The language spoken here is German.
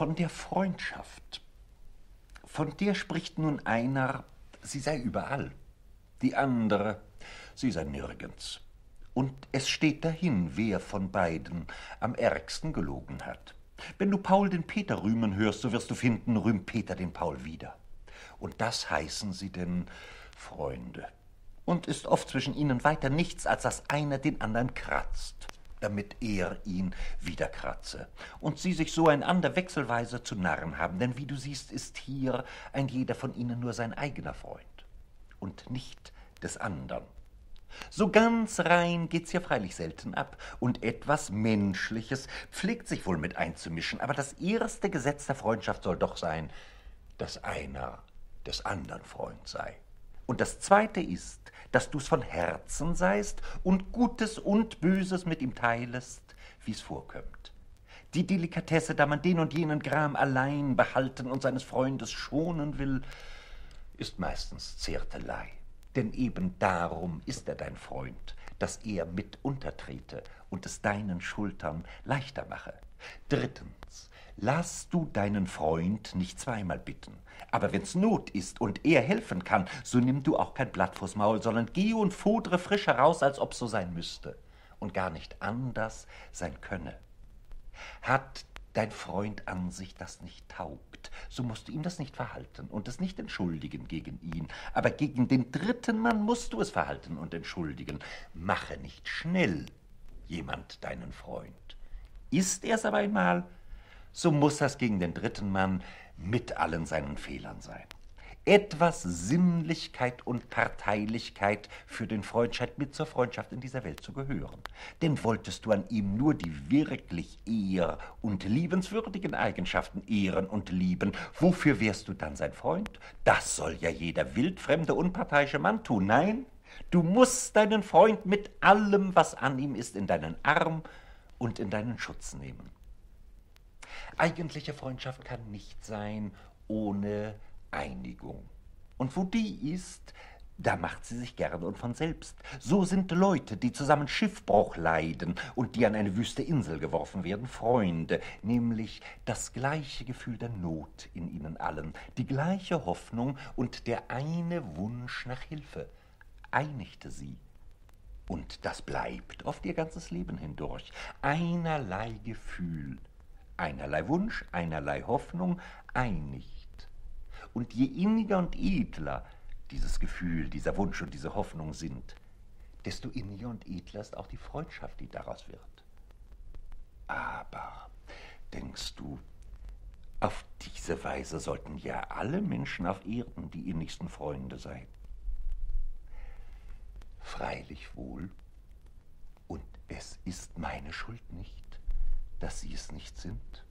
Von der Freundschaft. Von der spricht nun einer, sie sei überall. Die andere, sie sei nirgends. Und es steht dahin, wer von beiden am ärgsten gelogen hat. Wenn du Paul den Peter rühmen hörst, so wirst du finden, rühmt Peter den Paul wieder. Und das heißen sie denn Freunde. Und ist oft zwischen ihnen weiter nichts, als dass einer den anderen kratzt, damit er ihn wieder kratze. Und sie sich so einander wechselweise zu Narren haben, denn wie du siehst, ist hier ein jeder von ihnen nur sein eigener Freund und nicht des andern. So ganz rein geht's ja freilich selten ab, und etwas Menschliches pflegt sich wohl mit einzumischen, aber das erste Gesetz der Freundschaft soll doch sein, dass einer des andern Freund sei. Und das zweite ist, dass du's von Herzen seist und Gutes und Böses mit ihm teilest, wie's vorkömmt. Die Delikatesse, da man den und jenen Gram allein behalten und seines Freundes schonen will, ist meistens Zärtelei. Denn eben darum ist er dein Freund, dass er mit untertrete und es deinen Schultern leichter mache. Drittens, lass du deinen Freund nicht zweimal bitten. Aber wenn's Not ist und er helfen kann, so nimm du auch kein Blatt vors Maul, sondern geh und fodre frisch heraus, als ob so sein müsste und gar nicht anders sein könne. Hat dein Freund an sich das nicht taugt, so musst du ihm das nicht verhalten und es nicht entschuldigen gegen ihn, aber gegen den dritten Mann musst du es verhalten und entschuldigen. Mache nicht schnell jemand deinen Freund. Ist er's aber einmal, so muss das gegen den dritten Mann mit allen seinen Fehlern sein etwas Sinnlichkeit und Parteilichkeit für den Freund scheint mit zur Freundschaft in dieser Welt zu gehören. Denn wolltest du an ihm nur die wirklich ehr- und liebenswürdigen Eigenschaften ehren und lieben, wofür wärst du dann sein Freund? Das soll ja jeder wildfremde, unparteiische Mann tun. Nein, du musst deinen Freund mit allem, was an ihm ist, in deinen Arm und in deinen Schutz nehmen. Eigentliche Freundschaft kann nicht sein ohne Einigung. Und wo die ist, da macht sie sich gern und von selbst. So sind Leute, die zusammen Schiffbruch leiden und die an eine wüste Insel geworfen werden, Freunde, nämlich das gleiche Gefühl der Not in ihnen allen, die gleiche Hoffnung und der eine Wunsch nach Hilfe einigte sie. Und das bleibt oft ihr ganzes Leben hindurch. Einerlei Gefühl, einerlei Wunsch, einerlei Hoffnung, einig und je inniger und edler dieses Gefühl, dieser Wunsch und diese Hoffnung sind, desto inniger und edler ist auch die Freundschaft, die daraus wird. Aber denkst du, auf diese Weise sollten ja alle Menschen auf Erden die innigsten Freunde sein? Freilich wohl. Und es ist meine Schuld nicht, dass sie es nicht sind.